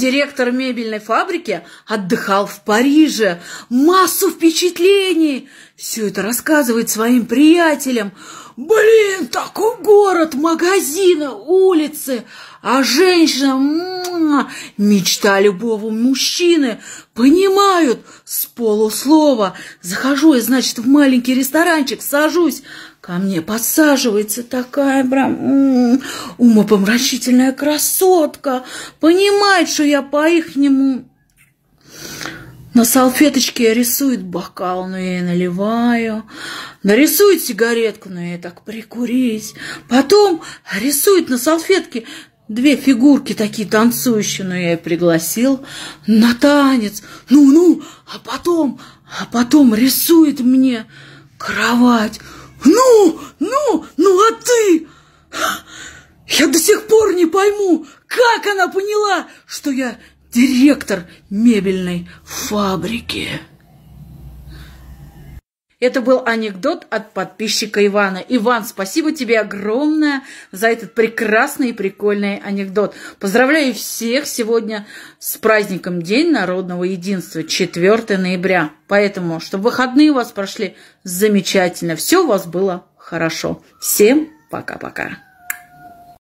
Директор мебельной фабрики отдыхал в Париже. Массу впечатлений. Все это рассказывает своим приятелям. Блин, такой город, магазины, улицы. А женщина, мечта любого мужчины, понимают с полуслова. Захожу я, значит, в маленький ресторанчик, сажусь. Ко мне подсаживается такая прям умопомрачительная красотка. Понимает, что я по-ихнему на салфеточке рисует бокал, но я ей наливаю. Нарисует сигаретку, но я так прикурить. Потом рисует на салфетке две фигурки такие танцующие, но я ей пригласил на танец. Ну-ну, а потом, а потом рисует мне кровать. Ну, ну, ну а ты? Я до сих пор не пойму, как она поняла, что я директор мебельной фабрики. Это был анекдот от подписчика Ивана. Иван, спасибо тебе огромное за этот прекрасный и прикольный анекдот. Поздравляю всех сегодня с праздником День народного единства, 4 ноября. Поэтому, чтобы выходные у вас прошли замечательно, все у вас было хорошо. Всем пока-пока.